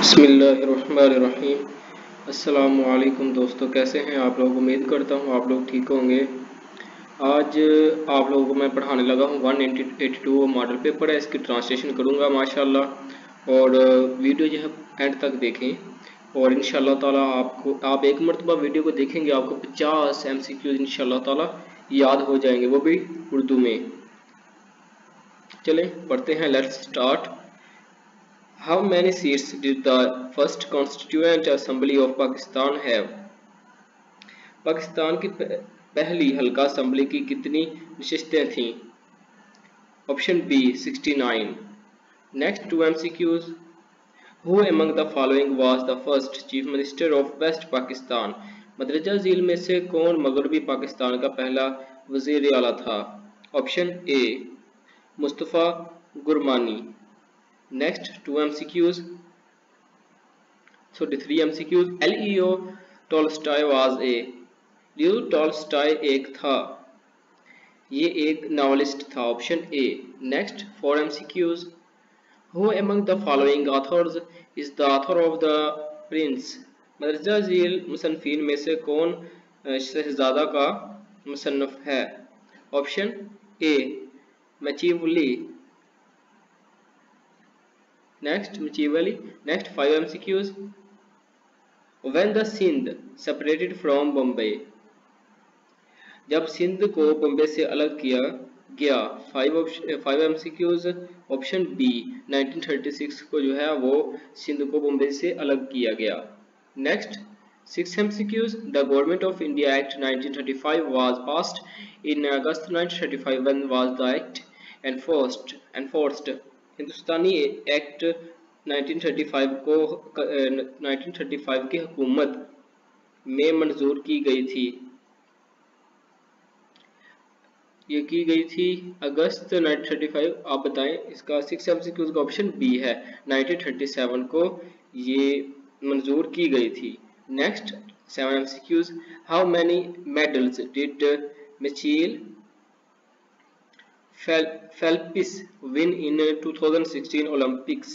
बसमीम अस्सलाम दोस्तों, कैसे हैं आप लोग? उम्मीद करता हूँ आप लोग ठीक होंगे। आज आप लोगों को मैं पढ़ाने लगा हूँ one eighty two model paper है, इसकी ट्रांसलेशन करूँगा, माशाल्लाह। और वीडियो जो है एंड तक देखें। और इन ताला आपको, आप एक मरतबा वीडियो को देखेंगे, आपको पचास एम सी क्यूज इन ताला याद हो जाएँगे, वो भी उर्दू में। चलें, पढ़ते हैं let's start How many seats did the first Constituent Assembly of Pakistan have? Pakistan की पहली हल्का असम्बली की कितनी नशस्तें थीं? Option B 69 next two MCQs who among the following was the first chief minister of west Pakistan मदरजा झील में से कौन मगरबी पाकिस्तान का पहला वज़ीर आला था? Option A Mustafa Gurmani. Next, two mcqs so, the three mcqs leo tolstoy was a Leo Tolstoy एक था। ये एक नॉवलिस्ट था option A next for MCQs who among the following authors is the author of the prince मदरजा झील मुसनफिन में से कौन शहजादा का मुसन्फ है? Option A Machiavelli Next, Michivali. Next, five MCQs. When the Sindh separated from Bombay. जब सिंध को बॉम्बे से अलग किया गया five five M C Qs option B 1936 को जो है वो सिंध को बॉम्बे से अलग किया गया next six M C Qs the government of India act 1935 was passed in August 1935 when was the act enforced enforced Hindustani act 1935 को 1935 की हुकूमत में मंजूर की गई थी। ये की गई थी अगस्त 1935 आप बताएँ, इसका सिक्स एमसीक्यूज का ऑप्शन बी है। 1937 को ये मंजूर की गई थी। Next seven MCQs how many medals did Michael Phelps win in 2016 Olympics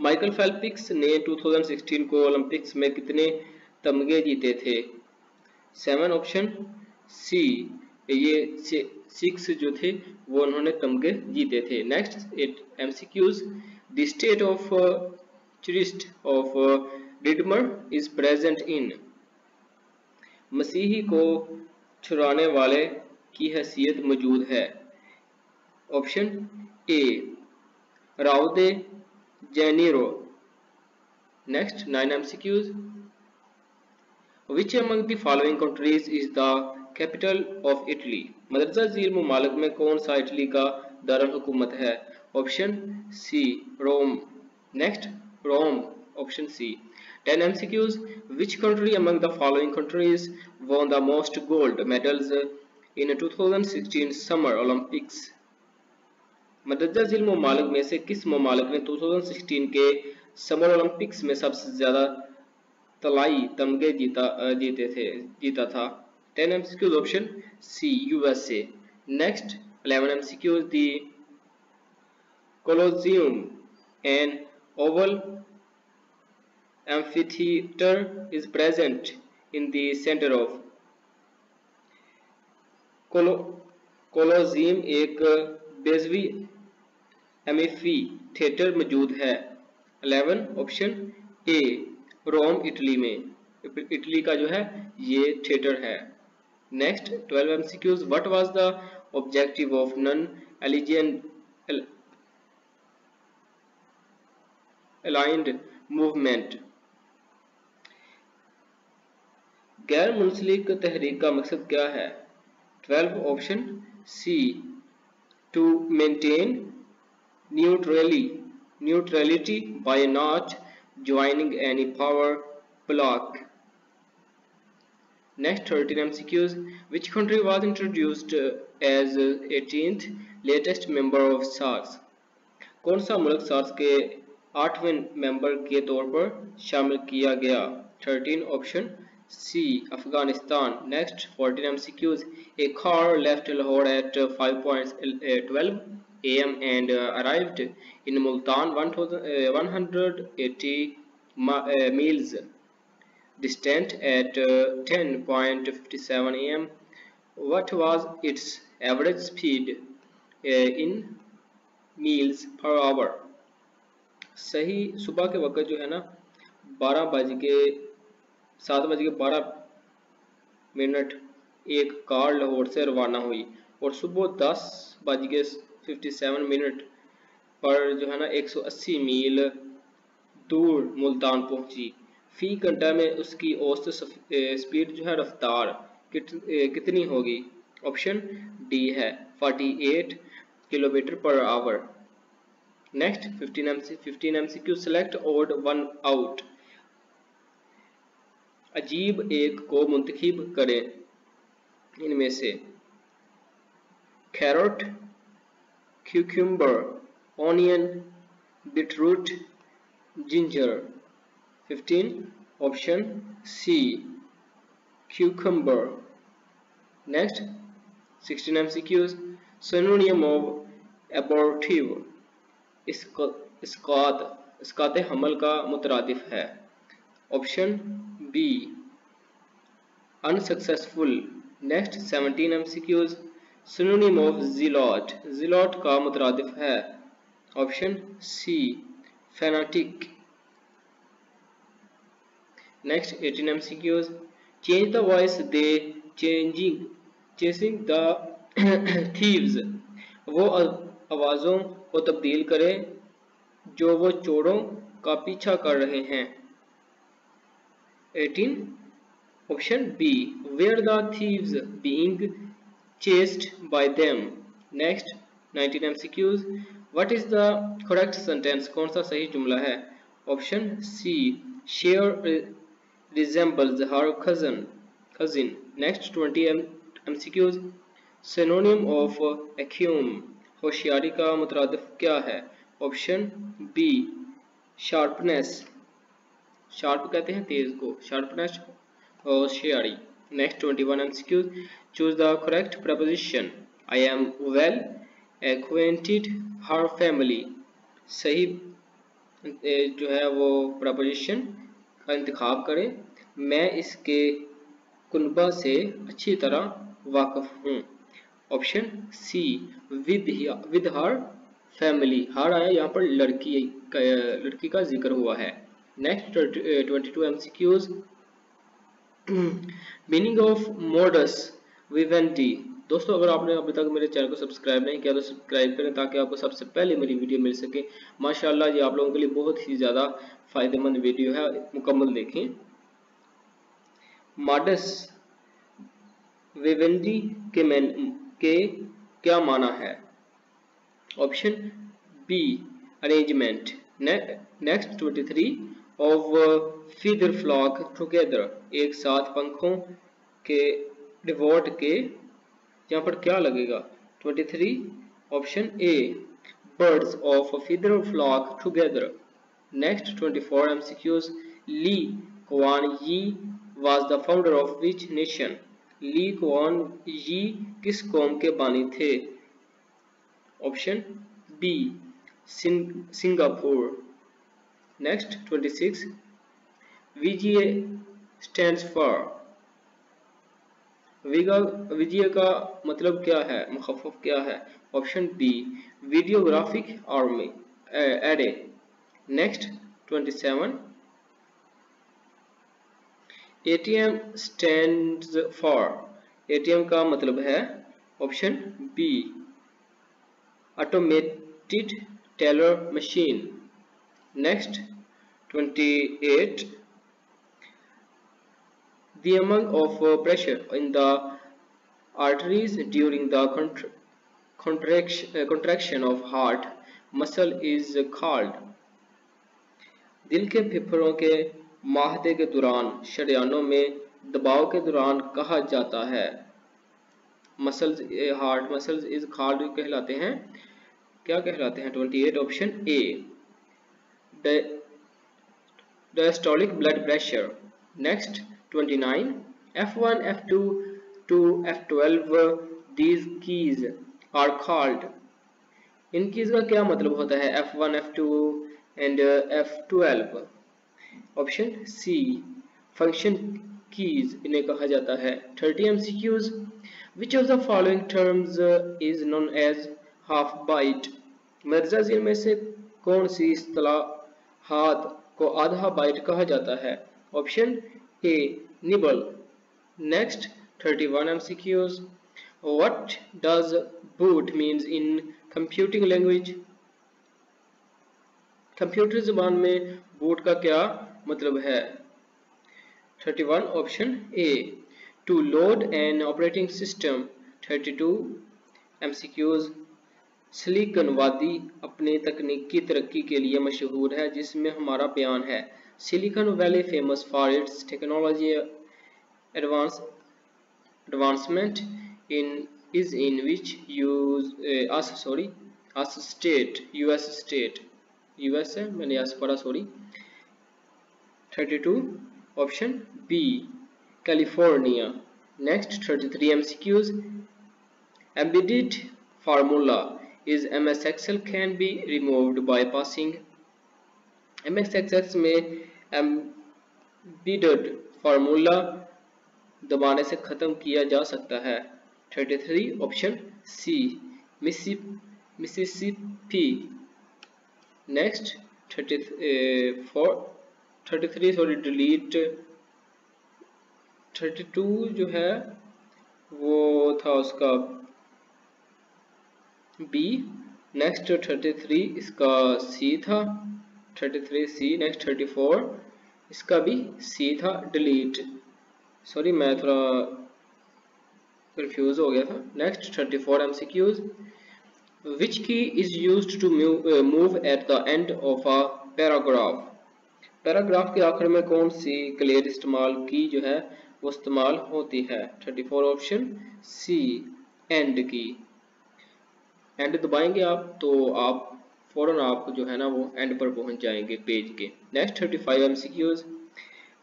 Michael Phelps ने 2016 को ओलंपिक्स में कितने तमगे जीते थे? सेवन ऑप्शन सी ये सिक्स जो थे, वो उन्होंने तमगे जीते थे। Next eight MCQs the state of Christ of redeemer is present in मसीही को छुड़ाने वाले की हैसियत मौजूद है। Option A Rio de Janeiro next nine MCQs which among the following countries is the capital of Italy मदरजा झील ममालक में कौन सा इटली का दारुल हुकूमत है? Option C Rome next Rome option C 10 MCQs which country among the following countries won the most gold medals? In 2016 summer Olympics मदरजा झील ममालिक में से किस ममालिक ने 2016 के समर ओलंपिक्स में सबसे ज़्यादा तलाई, तमगे जीता जीते थे, जीता था? 10 MCQs option C USA next 11 MCQs the Colosseum. An oval amphitheater is present in the center of कोलो, कोलोजीम एक बेजवी एमिफी थिएटर मौजूद है। 11 ऑप्शन ए, रोम, इटली में। इटली का जो है, ये थिएटर है। Next 12 MCQs what was the objective of non allegiance aligned movement गैर मुंसलिक तहरीक का मकसद क्या है? 12 option C to maintain neutrality neutrality by not joining any power bloc next 13 MCQs which country was introduced as 18th latest member of SARS कौन सा मुल्क SARS के आठवें मेंबर के तौर पर शामिल किया गया 13 option C. Afghanistan. Next, 14 MCQs. A car left Lahore at 5.12 a.m. and uh, arrived in Multan 180 uh, miles distant at 10.57 am. What was its average speed uh, in miles per hour सही सुबह के वक्त जो है ना बारह बज के सात बज के बारह मिनट एक कार लाहौर से रवाना हुई और सुबह दस बज के फिफ्टी सेवन मिनट पर जो है ना 180 मील दूर मुल्तान पहुँची। फ़ी घंटा में उसकी औसत स्पीड जो है रफ्तार कित, कितनी होगी? ऑप्शन डी है 48 kilometre per hour next 15 MC 15 MCQ select odd one out अजीब एक को मुंतखब करें। इनमें से carrot, cucumber, onion, beetroot, ginger. 15 option C cucumber next 16 mcqs synonym of abortive इसकात इसकात हमल का मुतरदिफ है। Option B unsuccessful next 17 MCQs synonym of zealot zealot का मुतरदिफ है option C fanatic next 18 MCQs change the voice they changing chasing the thieves वो आवाज़ों को तब्दील करें जो वो चोरों का पीछा कर रहे हैं। 18 option B were the thieves being chased by them next 19 mcqs what is the correct sentence कौन सा सही जुमला है option C share resembles her cousin cousin next 20 M mcqs synonym of acume होशियारी का मुतरदफ क्या है ऑप्शन बी शार्पनेस शार्प कहते हैं, तेज को, शार्पनेस होशियारी next 21 MCQ choose the correct preposition I am well acquainted, her family. सही जो है वो प्रपोजिशन का इंतखाब करें। मैं इसके कुनबा से अच्छी तरह वाकफ हूँ। Option C with with her family her आया, यहाँ पर लड़की, का लड़की का ज़िक्र हुआ है। M C Qs meaning of modus vivendi दोस्तों, अगर आपने अभी तक मेरे चैनल को सब्सक्राइब नहीं किया तो सब्सक्राइब करें ताकि आपको सबसे पहले मेरी वीडियो मिल सके। माशाल्लाह ये आप लोगों के लिए बहुत ही ज़्यादा फ़ायदेमंद वीडियो है, मुकम्मल देखें मॉडस विवेंडी के मैन, के क्या माना है? Option B arrangement next twenty three of feather flock together एक साथ पंखों के डिवॉट के, यहाँ पर क्या लगेगा? 23 option A birds of feather flock together next 24 MCQs Lee Kuan Yew was the founder of which nation Lee Kuan Yew किस कौम के बानी थे? Option B Singapore Next, 26. VGA stands for विजय का मतलब क्या है? मुखफफ क्या है? Option B videographic army एडे next 27 ATM stands for ATM का मतलब है option B automated teller machine Next, 28. The amount of uh, pressure in the arteries during the contra contraction, uh, contraction of heart muscle is called. दिल के फेफड़ों के माहदे के दौरान शरियानों में दबाव के दौरान कहा जाता है muscles heart muscles is called कहलाते हैं क्या कहलाते हैं 28 option A diastolic blood pressure next 29 f1 f2 to f12 these keys are called इन कीज का क्या मतलब होता है F1, F2 and F12 option C function keys इन्हें कहा जाता है 30 MCQs which of the following terms is known as half byte मर्जा झील में से कौन सी हाथ को आधा बाइट कहा जाता है। Option A, nibble. Next 31 MCQs what does boot means in computing language? Computer जबान में बूट का क्या मतलब है? 31 option A to load an operating system 32 MCQs silicon वादी अपने तकनीकी तरक्की के लिए मशहूर है, जिसमें हमारा बयान है। Silicon valley famous for its technology advance, advancement in, is in which use us, sorry, us state, US state. US है, मैंने यस पढ़ा, sorry. 32 option B California. Next 33 MCQs embedded formula is MS Excel can be removed by passing MS Excel में embedded formula दबाने से खत्म किया जा सकता है 33 option C Mississippi next 34 33 sorry delete 32 जो है वो था उसका बी नेक्स्ट 33 इसका सी था 33 सी नेक्स्ट 34 इसका भी सी था डिलीट सॉरी मैं थोड़ा कंफ्यूज हो गया था. Next 34 MCQs which key is used to move, uh, move at the end of a paragraph? Paragraph के आखिर में कौन सी क्लियर इस्तेमाल की जो है वो इस्तेमाल होती है? 34 option C end key end दबाएँगे आप तो आप फ़ौरन आप जो है ना वो एंड पर पहुँच जाएँगे पेज के। Next 35 MCQs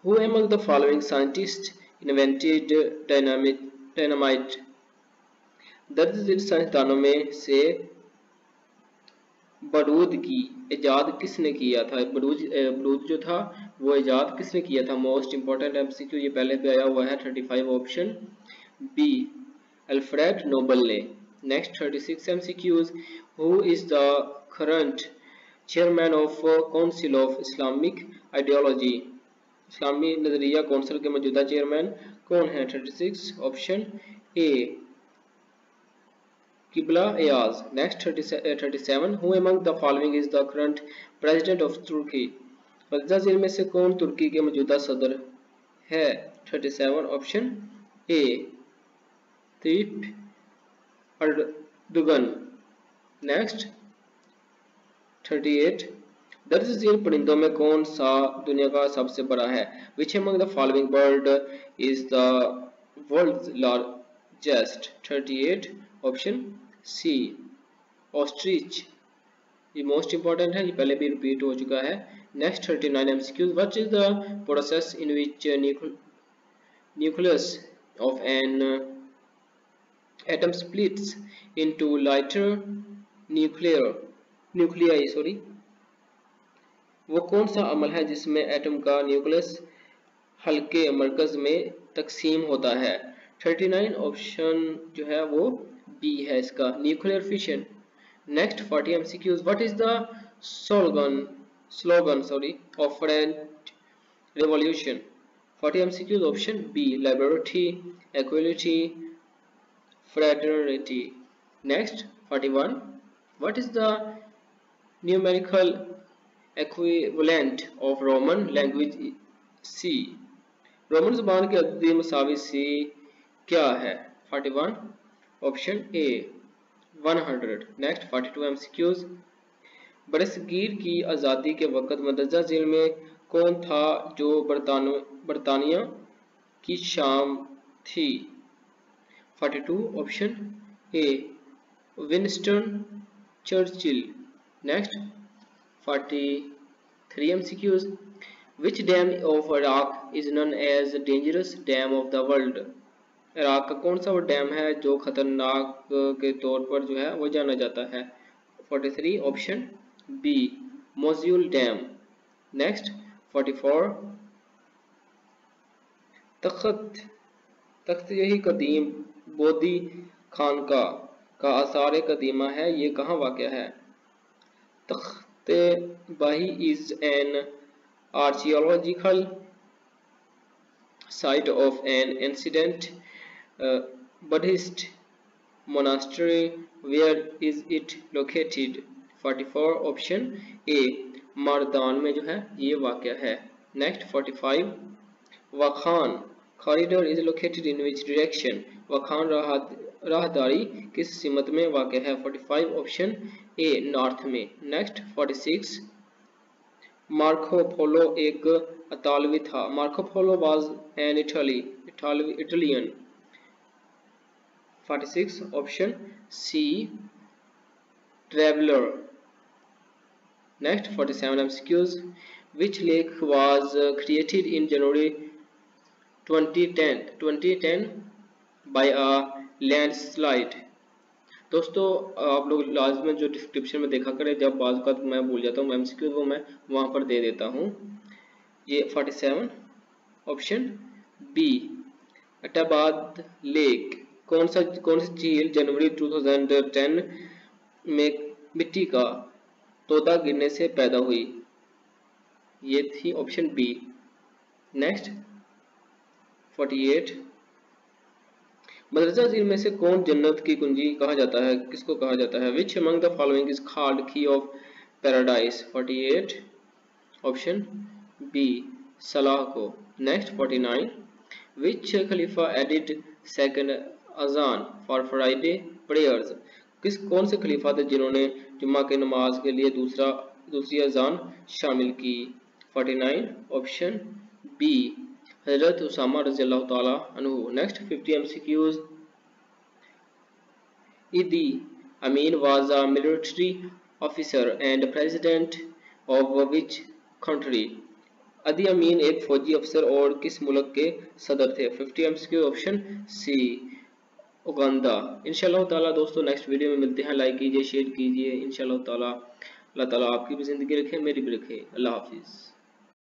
who among the following scientists invented dynamic, dynamite? दर्ज झेल साइंसदानों में से बरूद की इजाद किसने किया था? बरूद बरूद जो था, वो इजाद किसने किया था? मोस्ट इंपॉर्टेंट एमसीक्यू ये पहले भी आया हुआ है 35 ऑप्शन बी अल्फ्रेड नोबल ने। Next 36 MCQs who is the current chairman of council of Islamic ideology इस्लामी नज़रिया काउंसिल के मौजूदा चेयरमैन कौन है 36 option A Qibla Ayaz. Next 37. Who among the following is the current president of Turkey? जेल में से कौन तुर्की के मौजूदा सदर है 37 ऑप्शन ए तय्यिप अर्दगन नेक्स्ट 38 दर्ज झील परिंदों में कौन सा दुनिया का सबसे बड़ा है which among the following bird is the world's largest. 38 option C ostrich ये मोस्ट इंपॉर्टेंट है ये पहले भी रिपीट हो चुका है next thirty nine MCQs what is the process in which nucleus of an atom splits into lighter nuclear nuclei sorry वो कौन सा अमल है जिसमें एटम का न्यूक्लियस हल्के मरकज में तकसीम होता है? 39 ऑप्शन जो है वो बी है इसका nuclear fission next 40 MCQs what is the slogan slogan sorry of French revolution 40 MCQs option B liberty equality fraternity. Next 41 what is the numerical equivalent of roman language c? Roman जबान के अददी मसावी C क्या है 41 option A 100 next 42 MCQs बरसगीर की आज़ादी के वक़्त मदरजा जेल में कौन था जो बरतानिया की शाम थी? 42 option A Winston Churchill next 43 MCQs which dam of Iraq is known as dangerous dam of the world? इराक का कौन सा वो डैम है जो खतरनाक के तौर पर जो है वो जाना जाता है? 43 option B Mosul Dam next 44 तख्त। तख्त यही कदीम। बोधी खानका का का आसार कदीमा है ये कहाँ वाक़ है? Takht Bahi is an archaeological site of an ancient uh, Buddhist monastery where is it located 44 option A Mardan में जो है ये वाक्य है। Next 45 Wakhan corridor is located in which direction? Wakhan राहदारी किस सिमत में वाक़ है? 45 ऑप्शन ए नॉर्थ में। नेक्स्ट 46 मार्को पोलो एक अतालवी था। Marco Polo was an Italy Italian 46 option C traveller next 47 MCQs which lake was created in January 2010 2010 by a landslide. दोस्तों, आप लोग लास्ट में जो डिस्क्रिप्शन में देखा करें, जब बाज का तो मैं भूल जाता हूँ एमसीक्यू वो मैं वहाँ पर दे देता हूँ। ये 47 ऑप्शन बी अटाबाद लेक कौन सा, कौन सी झील जनवरी 2010 में मिट्टी का तोता गिरने से पैदा हुई? ये थी ऑप्शन बी नेक्स्ट 48 मदरसा झील में से कौन जन्नत की कुंजी कहा जाता है? किसको कहा जाता है? Which among the following is called key of paradise 48 option B सलाह को। नेक्स्ट 49 विच खलीफा एडिड सेकंड अजान फॉर फ्राइडे प्रेयर्स किस, कौन से खलीफा थे जिन्होंने जुम्मा के नमाज़ के लिए दूसरा, दूसरी अजान शामिल की? 49 ऑप्शन बी हज़रत उसामा रज़ी अल्लाह ताला अनहु next 50 MCQs Idi Amin was a military officer and president of which country Idi Amin एक फौजी अफसर और किस मुल्क के सदर थे? 50 एमसीक्यू ऑप्शन सी उगांडा इंशाल्लाह ताला दोस्तों नेक्स्ट वीडियो में मिलते हैं। लाइक कीजिए शेयर कीजिए। इंशाल्लाह ताला, अल्लाह ताला आपकी भी ज़िंदगी रखे, मेरी भी रखे। अल्लाह हाफिज़।